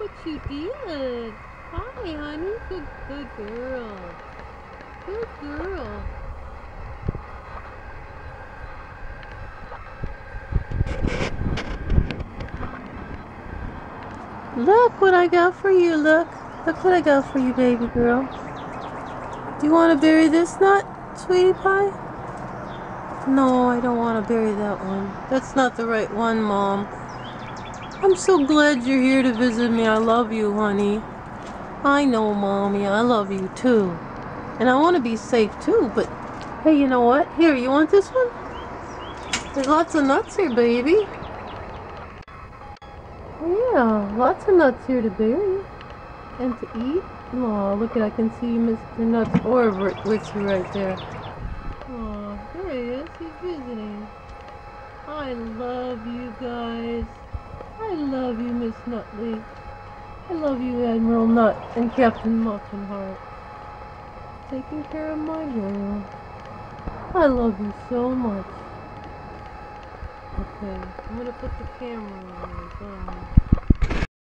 what you did. Hi, honey. Good, good girl. Good girl. Look what I got for you. Look. Look what I got for you, baby girl. Do you want to bury this nut, sweetie pie? No, I don't want to bury that one. That's not the right one, Mom. I'm so glad you're here to visit me. I love you, honey. I know, Mommy. I love you, too. And I want to be safe, too. But, hey, you know what? Here, you want this one? There's lots of nuts here, baby. Yeah, lots of nuts here to bury and to eat. Oh, look at I can see Mr. Nuts or Ritzy right there. Oh, there he is. He's visiting. I love you guys. I love you, Miss Nutleigh. I love you, Admiral Nut and Captain Muffin Taking care of my girl. I love you so much. Okay, I'm gonna put the camera on.